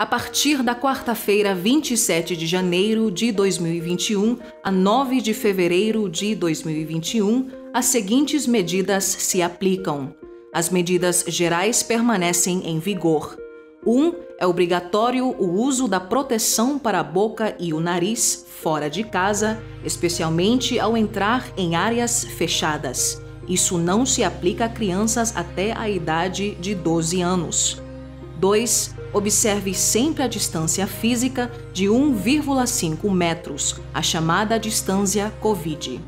A partir da quarta-feira, 27 de janeiro de 2021 a 9 de fevereiro de 2021, as seguintes medidas se aplicam. As medidas gerais permanecem em vigor. 1. Um, é obrigatório o uso da proteção para a boca e o nariz fora de casa, especialmente ao entrar em áreas fechadas. Isso não se aplica a crianças até a idade de 12 anos. 2. Observe sempre a distância física de 1,5 metros, a chamada distância COVID.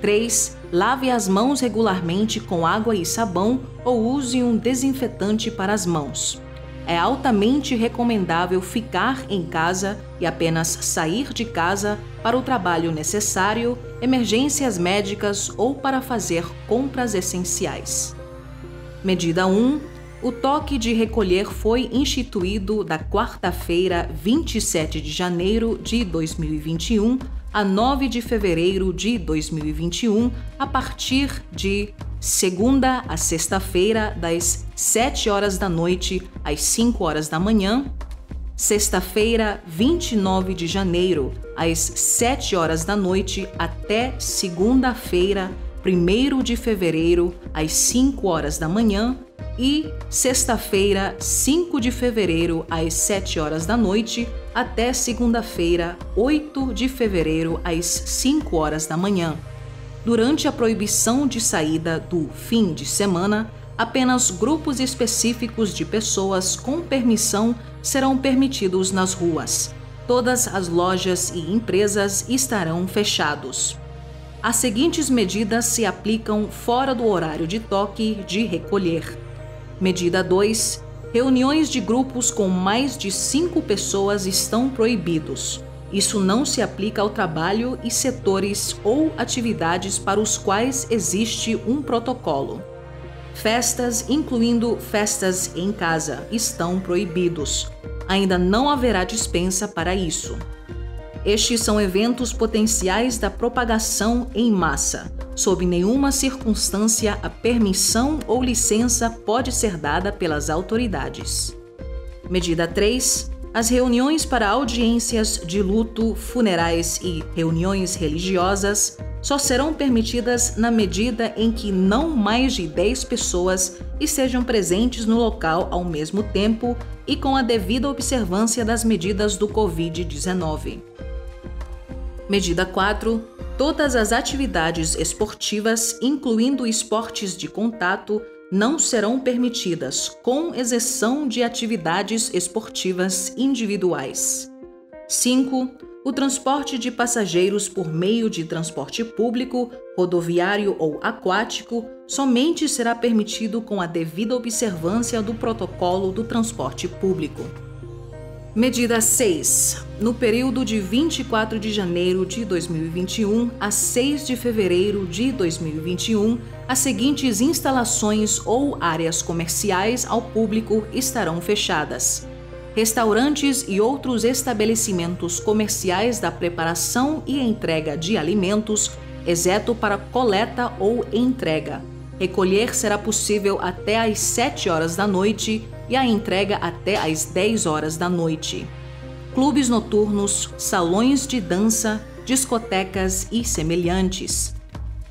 3. Lave as mãos regularmente com água e sabão ou use um desinfetante para as mãos. É altamente recomendável ficar em casa e apenas sair de casa para o trabalho necessário, emergências médicas ou para fazer compras essenciais. Medida 1 o toque de recolher foi instituído da quarta-feira, 27 de janeiro de 2021 a 9 de fevereiro de 2021, a partir de segunda a sexta-feira, das 7 horas da noite às 5 horas da manhã. Sexta-feira, 29 de janeiro, às 7 horas da noite até segunda-feira, 1 de fevereiro, às 5 horas da manhã e sexta-feira, 5 de fevereiro, às 7 horas da noite, até segunda-feira, 8 de fevereiro, às 5 horas da manhã. Durante a proibição de saída do fim de semana, apenas grupos específicos de pessoas com permissão serão permitidos nas ruas. Todas as lojas e empresas estarão fechados. As seguintes medidas se aplicam fora do horário de toque de recolher Medida 2. Reuniões de grupos com mais de cinco pessoas estão proibidos. Isso não se aplica ao trabalho e setores ou atividades para os quais existe um protocolo. Festas, incluindo festas em casa, estão proibidos. Ainda não haverá dispensa para isso. Estes são eventos potenciais da propagação em massa. Sob nenhuma circunstância, a permissão ou licença pode ser dada pelas autoridades. Medida 3. As reuniões para audiências de luto, funerais e reuniões religiosas só serão permitidas na medida em que não mais de 10 pessoas estejam presentes no local ao mesmo tempo e com a devida observância das medidas do Covid-19. Medida 4 Todas as atividades esportivas, incluindo esportes de contato, não serão permitidas, com exceção de atividades esportivas individuais. 5. O transporte de passageiros por meio de transporte público, rodoviário ou aquático somente será permitido com a devida observância do protocolo do transporte público. Medida 6. No período de 24 de janeiro de 2021 a 6 de fevereiro de 2021, as seguintes instalações ou áreas comerciais ao público estarão fechadas: restaurantes e outros estabelecimentos comerciais da preparação e entrega de alimentos, exceto para coleta ou entrega. Recolher será possível até às 7 horas da noite e a entrega até às 10 horas da noite. Clubes noturnos, salões de dança, discotecas e semelhantes,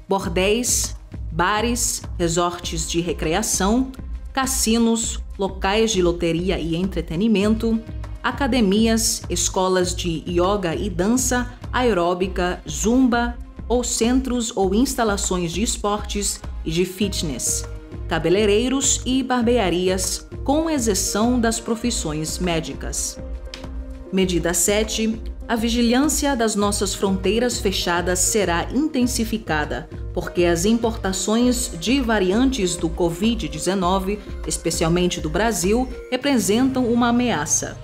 bordéis, bares, resorts de recreação, cassinos, locais de loteria e entretenimento, academias, escolas de yoga e dança, aeróbica, zumba ou centros ou instalações de esportes e de fitness cabeleireiros e barbearias, com exceção das profissões médicas. Medida 7. A vigilância das nossas fronteiras fechadas será intensificada, porque as importações de variantes do Covid-19, especialmente do Brasil, representam uma ameaça.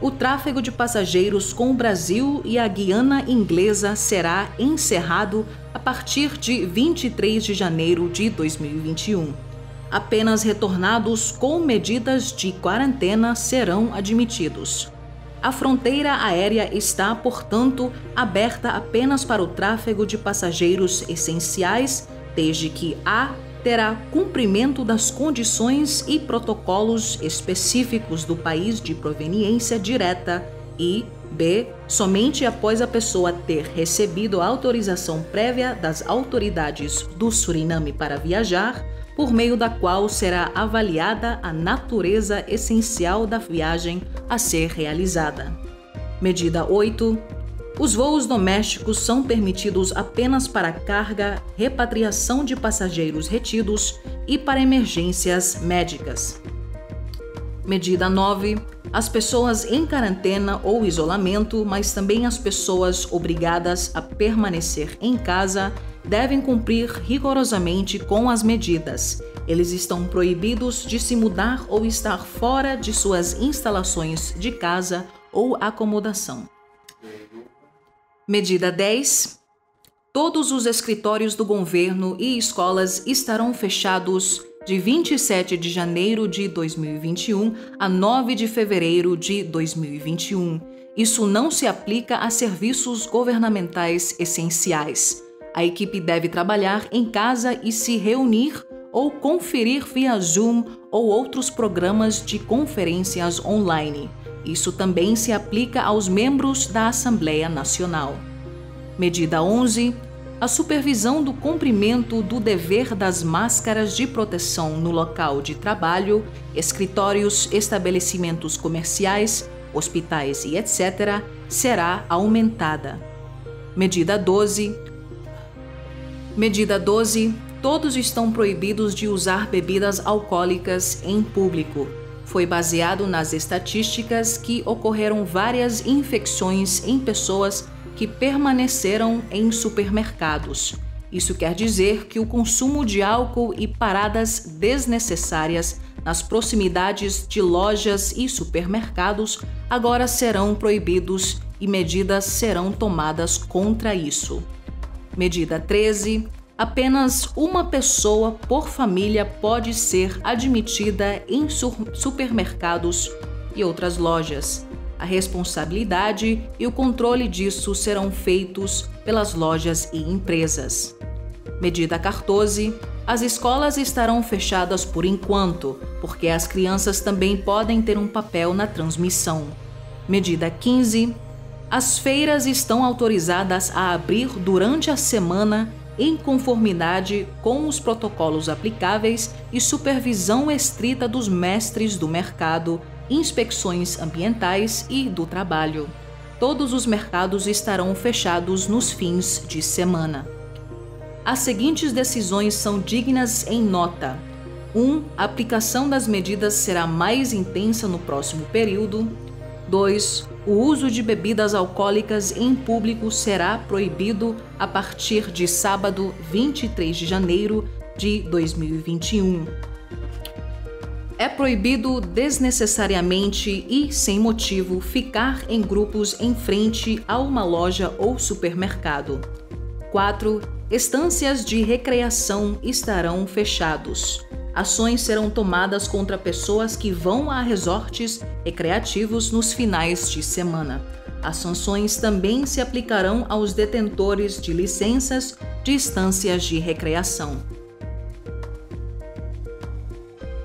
O tráfego de passageiros com o Brasil e a Guiana Inglesa será encerrado a partir de 23 de janeiro de 2021 apenas retornados com medidas de quarentena serão admitidos. A fronteira aérea está, portanto, aberta apenas para o tráfego de passageiros essenciais, desde que A terá cumprimento das condições e protocolos específicos do país de proveniência direta e B. Somente após a pessoa ter recebido autorização prévia das autoridades do Suriname para viajar, por meio da qual será avaliada a natureza essencial da viagem a ser realizada. Medida 8. Os voos domésticos são permitidos apenas para carga, repatriação de passageiros retidos e para emergências médicas. Medida 9. As pessoas em quarentena ou isolamento, mas também as pessoas obrigadas a permanecer em casa, devem cumprir rigorosamente com as medidas. Eles estão proibidos de se mudar ou estar fora de suas instalações de casa ou acomodação. Medida 10. Todos os escritórios do governo e escolas estarão fechados de 27 de janeiro de 2021 a 9 de fevereiro de 2021. Isso não se aplica a serviços governamentais essenciais. A equipe deve trabalhar em casa e se reunir ou conferir via Zoom ou outros programas de conferências online. Isso também se aplica aos membros da Assembleia Nacional. Medida 11. A supervisão do cumprimento do dever das máscaras de proteção no local de trabalho, escritórios, estabelecimentos comerciais, hospitais e etc., será aumentada. Medida 12. Medida 12. Todos estão proibidos de usar bebidas alcoólicas em público foi baseado nas estatísticas que ocorreram várias infecções em pessoas que permaneceram em supermercados. Isso quer dizer que o consumo de álcool e paradas desnecessárias nas proximidades de lojas e supermercados agora serão proibidos e medidas serão tomadas contra isso. Medida 13 apenas uma pessoa por família pode ser admitida em supermercados e outras lojas. A responsabilidade e o controle disso serão feitos pelas lojas e empresas. Medida 14. As escolas estarão fechadas por enquanto, porque as crianças também podem ter um papel na transmissão. Medida 15. As feiras estão autorizadas a abrir durante a semana em conformidade com os protocolos aplicáveis e supervisão estrita dos mestres do mercado, inspecções ambientais e do trabalho. Todos os mercados estarão fechados nos fins de semana. As seguintes decisões são dignas em nota. 1. Um, a aplicação das medidas será mais intensa no próximo período. 2. O uso de bebidas alcoólicas em público será proibido a partir de sábado 23 de janeiro de 2021. É proibido desnecessariamente e sem motivo ficar em grupos em frente a uma loja ou supermercado. 4. Estâncias de recreação estarão fechados ações serão tomadas contra pessoas que vão a resorts recreativos nos finais de semana. As sanções também se aplicarão aos detentores de licenças de instâncias de recreação.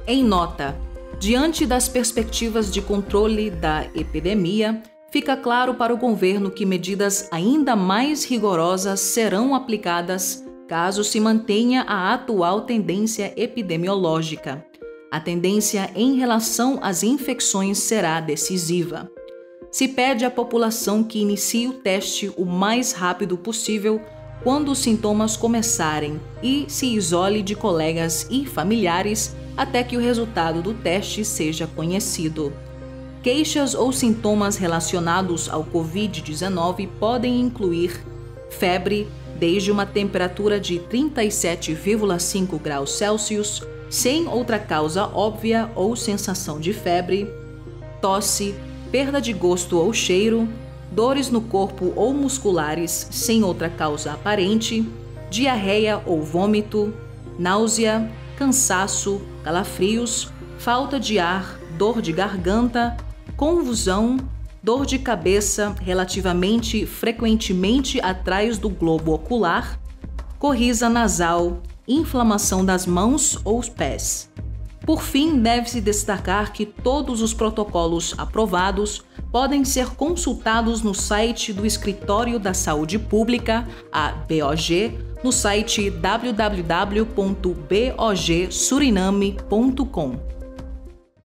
Em nota, diante das perspectivas de controle da epidemia, fica claro para o governo que medidas ainda mais rigorosas serão aplicadas caso se mantenha a atual tendência epidemiológica. A tendência em relação às infecções será decisiva. Se pede à população que inicie o teste o mais rápido possível quando os sintomas começarem e se isole de colegas e familiares até que o resultado do teste seja conhecido. Queixas ou sintomas relacionados ao Covid-19 podem incluir febre, desde uma temperatura de 37,5 graus Celsius, sem outra causa óbvia ou sensação de febre, tosse, perda de gosto ou cheiro, dores no corpo ou musculares sem outra causa aparente, diarreia ou vômito, náusea, cansaço, calafrios, falta de ar, dor de garganta, convulsão, dor de cabeça relativamente frequentemente atrás do globo ocular, corrisa nasal, inflamação das mãos ou pés. Por fim, deve-se destacar que todos os protocolos aprovados podem ser consultados no site do Escritório da Saúde Pública, a BOG, no site www.bogsuriname.com.